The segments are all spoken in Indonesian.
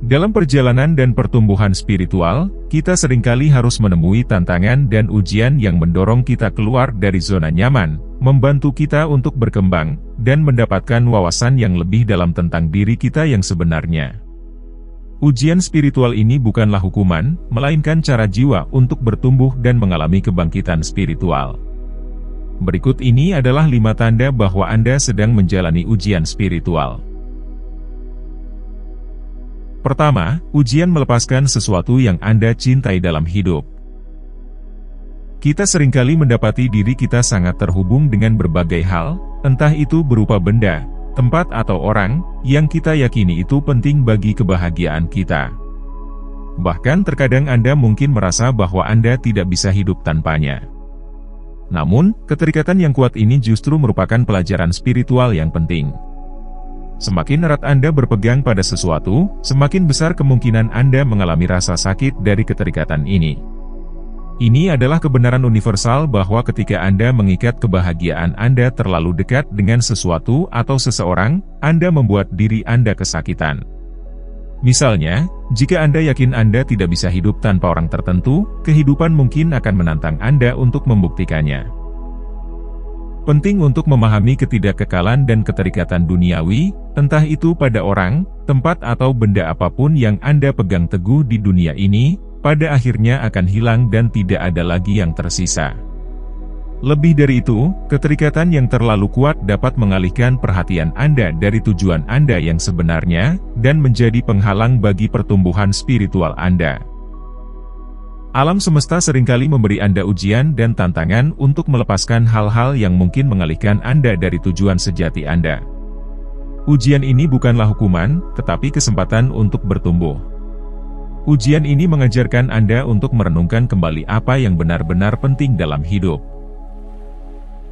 Dalam perjalanan dan pertumbuhan spiritual, kita sering kali harus menemui tantangan dan ujian yang mendorong kita keluar dari zona nyaman, membantu kita untuk berkembang, dan mendapatkan wawasan yang lebih dalam tentang diri kita yang sebenarnya. Ujian spiritual ini bukanlah hukuman, melainkan cara jiwa untuk bertumbuh dan mengalami kebangkitan spiritual. Berikut ini adalah lima tanda bahwa Anda sedang menjalani ujian spiritual. Pertama, ujian melepaskan sesuatu yang Anda cintai dalam hidup. Kita sering kali mendapati diri kita sangat terhubung dengan berbagai hal, entah itu berupa benda, tempat atau orang, yang kita yakini itu penting bagi kebahagiaan kita. Bahkan terkadang Anda mungkin merasa bahwa Anda tidak bisa hidup tanpanya. Namun, keterikatan yang kuat ini justru merupakan pelajaran spiritual yang penting. Semakin erat Anda berpegang pada sesuatu, semakin besar kemungkinan Anda mengalami rasa sakit dari keterikatan ini. Ini adalah kebenaran universal bahwa ketika Anda mengikat kebahagiaan Anda terlalu dekat dengan sesuatu atau seseorang, Anda membuat diri Anda kesakitan. Misalnya, jika Anda yakin Anda tidak bisa hidup tanpa orang tertentu, kehidupan mungkin akan menantang Anda untuk membuktikannya. Penting untuk memahami ketidakkekalan dan keterikatan duniawi, entah itu pada orang, tempat atau benda apa pun yang Anda pegang teguh di dunia ini, pada akhirnya akan hilang dan tidak ada lagi yang tersisa. Lebih dari itu, keterikatan yang terlalu kuat dapat mengalihkan perhatian Anda dari tujuan Anda yang sebenarnya, dan menjadi penghalang bagi pertumbuhan spiritual Anda. Alam semesta sering kali memberi Anda ujian dan tantangan untuk melepaskan hal-hal yang mungkin mengalihkan Anda dari tujuan sejati Anda. Ujian ini bukanlah hukuman, tetapi kesempatan untuk bertumbuh. Ujian ini mengajarkan Anda untuk merenungkan kembali apa yang benar-benar penting dalam hidup.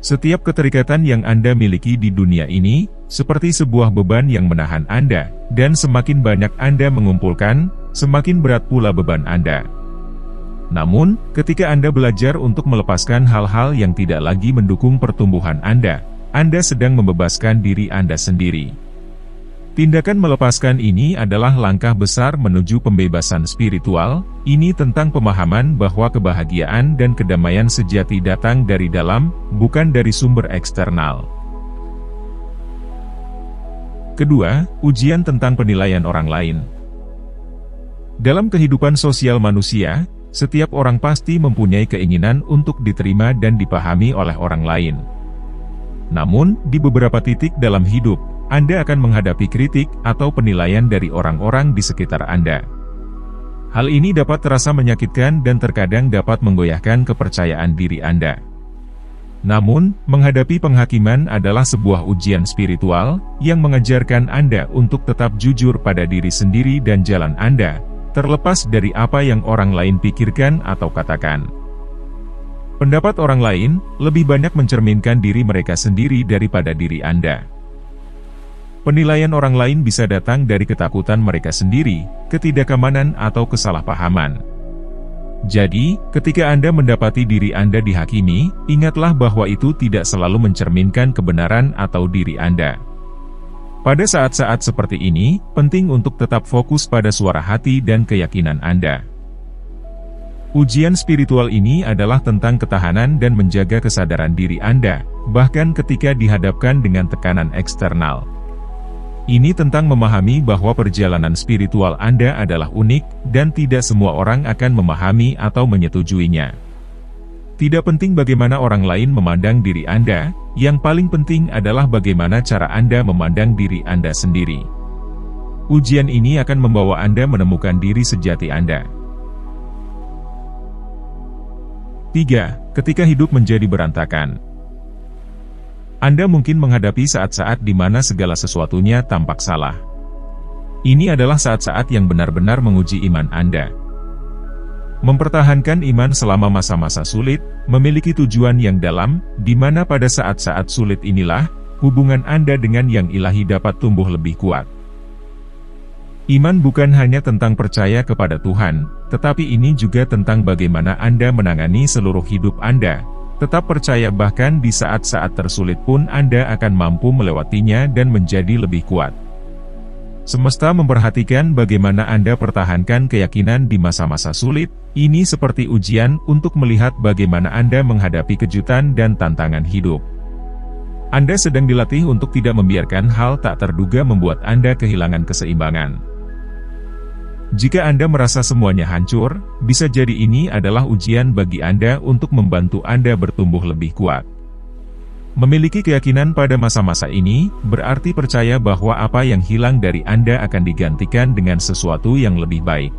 Setiap keterikatan yang Anda miliki di dunia ini, seperti sebuah beban yang menahan Anda, dan semakin banyak Anda mengumpulkan, semakin berat pula beban Anda. Namun, ketika Anda belajar untuk melepaskan hal-hal yang tidak lagi mendukung pertumbuhan Anda, Anda sedang membebaskan diri Anda sendiri. Tindakan melepaskan ini adalah langkah besar menuju pembebasan spiritual, ini tentang pemahaman bahwa kebahagiaan dan kedamaian sejati datang dari dalam, bukan dari sumber eksternal. Kedua, ujian tentang penilaian orang lain. Dalam kehidupan sosial manusia, setiap orang pasti mempunyai keinginan untuk diterima dan dipahami oleh orang lain. Namun, di beberapa titik dalam hidup, Anda akan menghadapi kritik atau penilaian dari orang-orang di sekitar Anda. Hal ini dapat terasa menyakitkan dan terkadang dapat menggoyahkan kepercayaan diri Anda. Namun, menghadapi penghakiman adalah sebuah ujian spiritual yang mengajarkan Anda untuk tetap jujur pada diri sendiri dan jalan Anda, terlepas dari apa yang orang lain pikirkan atau katakan. Pendapat orang lain lebih banyak mencerminkan diri mereka sendiri daripada diri Anda. Penilaian orang lain bisa datang dari ketakutan mereka sendiri, ketidakamanan atau kesalahpahaman. Jadi, ketika Anda mendapati diri Anda dihakimi, ingatlah bahwa itu tidak selalu mencerminkan kebenaran atau diri Anda. Pada saat-saat seperti ini, penting untuk tetap fokus pada suara hati dan keyakinan Anda. Ujian spiritual ini adalah tentang ketahanan dan menjaga kesadaran diri Anda, bahkan ketika dihadapkan dengan tekanan eksternal. Ini tentang memahami bahwa perjalanan spiritual Anda adalah unik, dan tidak semua orang akan memahami atau menyetujuinya. Tidak penting bagaimana orang lain memandang diri Anda, yang paling penting adalah bagaimana cara Anda memandang diri Anda sendiri. Ujian ini akan membawa Anda menemukan diri sejati Anda. 3. Ketika hidup menjadi berantakan Anda mungkin menghadapi saat-saat di mana segala sesuatunya tampak salah. Ini adalah saat-saat yang benar-benar menguji iman Anda. Mempertahankan iman selama masa-masa sulit, memiliki tujuan yang dalam, di mana pada saat-saat sulit inilah, hubungan Anda dengan yang ilahi dapat tumbuh lebih kuat. Iman bukan hanya tentang percaya kepada Tuhan, tetapi ini juga tentang bagaimana Anda menangani seluruh hidup Anda. Tetap percaya bahkan di saat-saat tersulit pun Anda akan mampu melewatinya dan menjadi lebih kuat. Semesta memperhatikan bagaimana Anda pertahankan keyakinan di masa-masa sulit, ini seperti ujian untuk melihat bagaimana Anda menghadapi kejutan dan tantangan hidup. Anda sedang dilatih untuk tidak membiarkan hal tak terduga membuat Anda kehilangan keseimbangan. Jika Anda merasa semuanya hancur, bisa jadi ini adalah ujian bagi Anda untuk membantu Anda bertumbuh lebih kuat. Memiliki keyakinan pada masa-masa ini, berarti percaya bahwa apa yang hilang dari Anda akan digantikan dengan sesuatu yang lebih baik.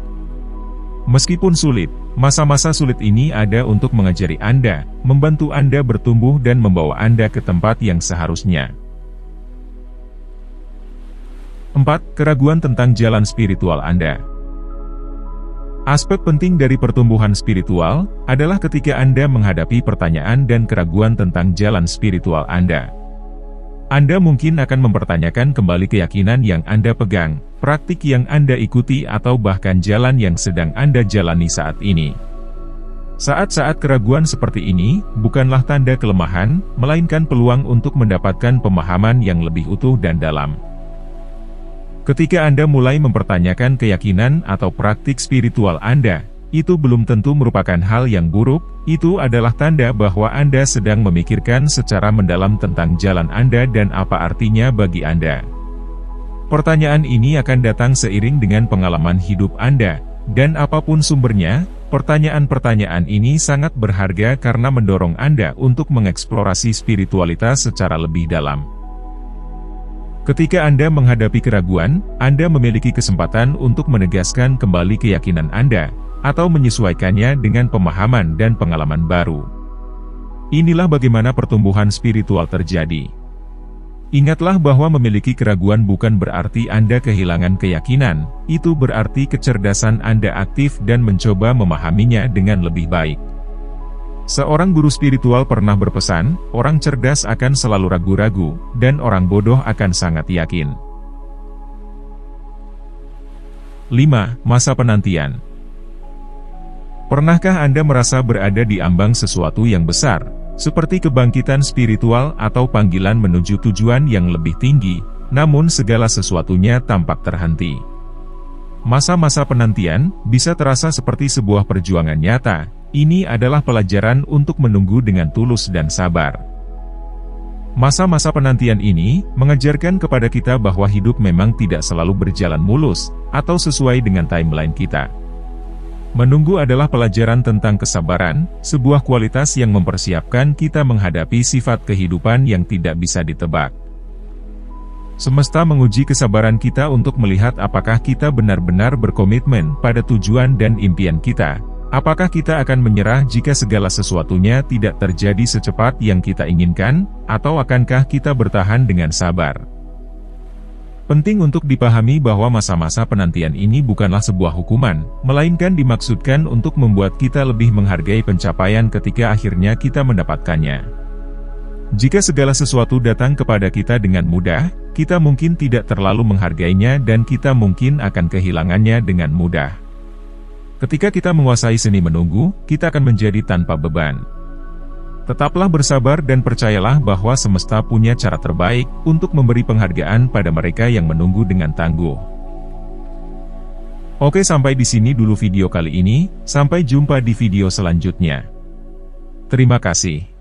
Meskipun sulit, masa-masa sulit ini ada untuk mengajari Anda, membantu Anda bertumbuh dan membawa Anda ke tempat yang seharusnya. 4. Keraguan tentang jalan spiritual Anda Aspek penting dari pertumbuhan spiritual adalah ketika Anda menghadapi pertanyaan dan keraguan tentang jalan spiritual Anda. Anda mungkin akan mempertanyakan kembali keyakinan yang Anda pegang, praktik yang Anda ikuti atau bahkan jalan yang sedang Anda jalani saat ini. Saat-saat keraguan seperti ini, bukanlah tanda kelemahan, melainkan peluang untuk mendapatkan pemahaman yang lebih utuh dan dalam. Ketika Anda mulai mempertanyakan keyakinan atau praktik spiritual Anda, itu belum tentu merupakan hal yang buruk, itu adalah tanda bahwa Anda sedang memikirkan secara mendalam tentang jalan Anda dan apa artinya bagi Anda. Pertanyaan ini akan datang seiring dengan pengalaman hidup Anda, dan apa pun sumbernya, pertanyaan-pertanyaan ini sangat berharga karena mendorong Anda untuk mengeksplorasi spiritualitas secara lebih dalam. Ketika Anda menghadapi keraguan, Anda memiliki kesempatan untuk menegaskan kembali keyakinan Anda, atau menyesuaikannya dengan pemahaman dan pengalaman baru. Inilah bagaimana pertumbuhan spiritual terjadi. Ingatlah bahwa memiliki keraguan bukan berarti Anda kehilangan keyakinan, itu berarti kecerdasan Anda aktif dan mencoba memahaminya dengan lebih baik. Seorang guru spiritual pernah berpesan, orang cerdas akan selalu ragu-ragu, dan orang bodoh akan sangat yakin. 5. Masa penantian Pernahkah Anda merasa berada di ambang sesuatu yang besar, seperti kebangkitan spiritual atau panggilan menuju tujuan yang lebih tinggi, namun segala sesuatunya tampak terhenti? Masa-masa penantian bisa terasa seperti sebuah perjuangan nyata, ini adalah pelajaran untuk menunggu dengan tulus dan sabar. Masa-masa penantian ini mengajarkan kepada kita bahwa hidup memang tidak selalu berjalan mulus atau sesuai dengan timeline kita. Menunggu adalah pelajaran tentang kesabaran, sebuah kualitas yang mempersiapkan kita menghadapi sifat kehidupan yang tidak bisa ditebak. Semesta menguji kesabaran kita untuk melihat apakah kita benar-benar berkomitmen pada tujuan dan impian kita, Apakah kita akan menyerah jika segala sesuatunya tidak terjadi secepat yang kita inginkan, atau akankah kita bertahan dengan sabar? Penting untuk dipahami bahwa masa-masa penantian ini bukanlah sebuah hukuman, melainkan dimaksudkan untuk membuat kita lebih menghargai pencapaian ketika akhirnya kita mendapatkannya. Jika segala sesuatu datang kepada kita dengan mudah, kita mungkin tidak terlalu menghargainya dan kita mungkin akan kehilangannya dengan mudah. Ketika kita menguasai seni menunggu, kita akan menjadi tanpa beban. Tetaplah bersabar dan percayalah bahwa semesta punya cara terbaik untuk memberi penghargaan pada mereka yang menunggu dengan tangguh. Oke sampai di sini dulu video kali ini, sampai jumpa di video selanjutnya. Terima kasih.